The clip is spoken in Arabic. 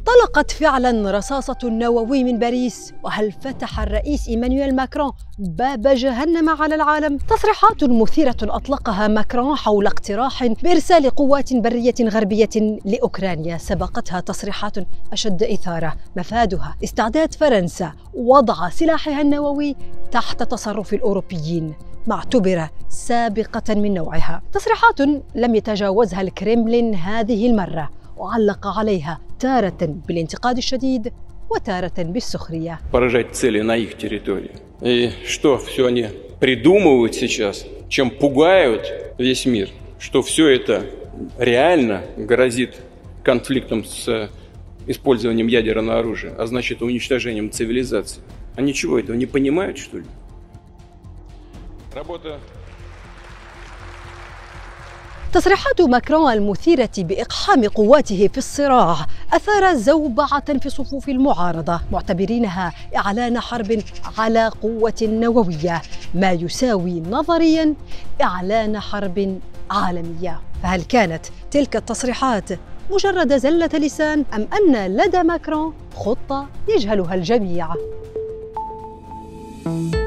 انطلقت فعلا رصاصة النووي من باريس. وهل فتح الرئيس إيمانويل ماكرون باب جهنم على العالم؟ تصريحات مثيرة أطلقها ماكرون حول اقتراح بإرسال قوات برية غربية لأوكرانيا. سبقتها تصريحات أشد إثارة. مفادها استعداد فرنسا وضع سلاحها النووي تحت تصرف الأوروبيين. ما اعتبر سابقة من نوعها. تصريحات لم يتجاوزها الكريملين هذه المرة. وعلق عليها تارة بالانتقاد الشديد وتارة بالسخرية поражать цели на их территории. И что все они придумывают сейчас, чем пугают весь мир, что все это реально грозит конфликтом с использованием ядерного оружия, а значит уничтожением цивилизации. Они чего этого не понимают, что ли? Работа تصريحات ماكرون المثيرة بإقحام قواته في الصراع أثار زوبعة في صفوف المعارضة معتبرينها إعلان حرب على قوة نووية ما يساوي نظريا إعلان حرب عالمية فهل كانت تلك التصريحات مجرد زلة لسان أم أن لدى ماكرون خطة يجهلها الجميع؟ thank you